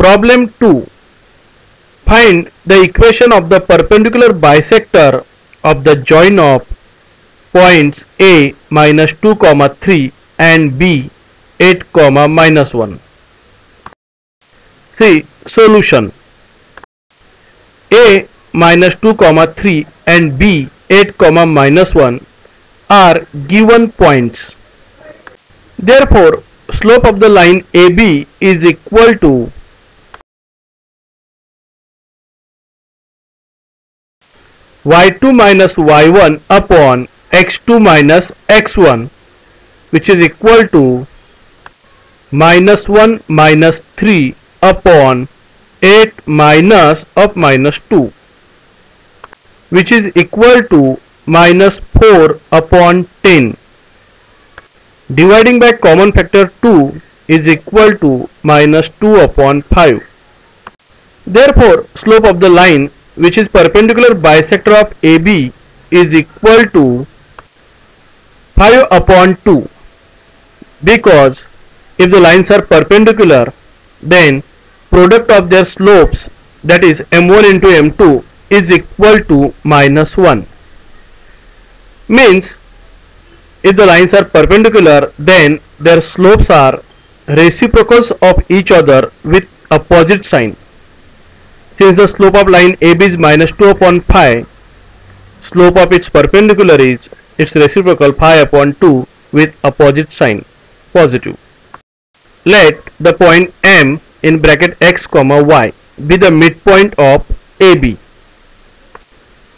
Problem 2. Find the equation of the perpendicular bisector of the join of points A minus 2 comma 3 and B 8 comma minus 1. See solution. A minus 2 comma 3 and B 8 comma minus 1 are given points. Therefore, slope of the line AB is equal to y2 minus y1 upon x2 minus x1 which is equal to minus 1 minus 3 upon 8 minus of minus 2 which is equal to minus 4 upon 10 dividing by common factor 2 is equal to minus 2 upon 5 therefore slope of the line which is perpendicular bisector of AB is equal to 5 upon 2 because if the lines are perpendicular then product of their slopes that is m1 into m2 is equal to minus 1 means if the lines are perpendicular then their slopes are reciprocals of each other with opposite sign since the slope of line AB is minus 2 upon five, slope of its perpendicular is its reciprocal five upon 2 with opposite sign, positive. Let the point M in bracket x comma y be the midpoint of AB.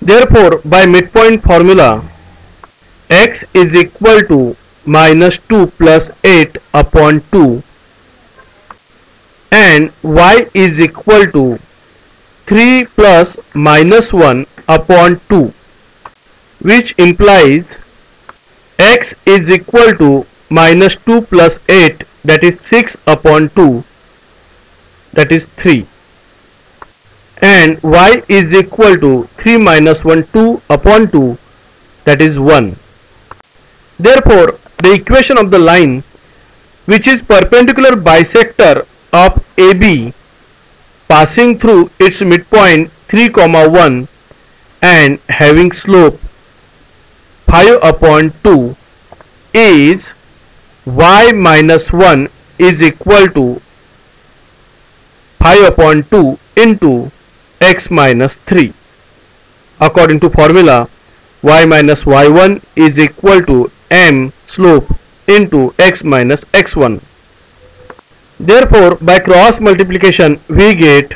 Therefore, by midpoint formula, x is equal to minus 2 plus 8 upon 2 and y is equal to 3 plus minus 1 upon 2 which implies x is equal to minus 2 plus 8 that is 6 upon 2 that is 3 and y is equal to 3 minus 1 2 upon 2 that is 1 therefore the equation of the line which is perpendicular bisector of AB passing through its midpoint 3 comma 1 and having slope 5 upon 2 is y minus 1 is equal to 5 upon 2 into x minus 3 according to formula y minus y1 is equal to m slope into x minus x1 Therefore, by cross multiplication we get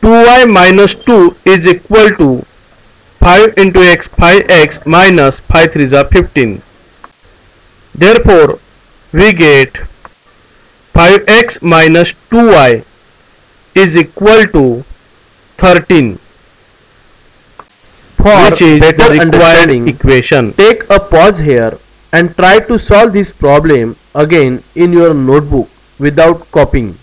2y minus 2 is equal to 5 into x 5x minus 5 3 is 15. Therefore, we get 5x minus 2y is equal to 13 For which is better the required understanding, equation. Take a pause here and try to solve this problem again in your notebook without copying.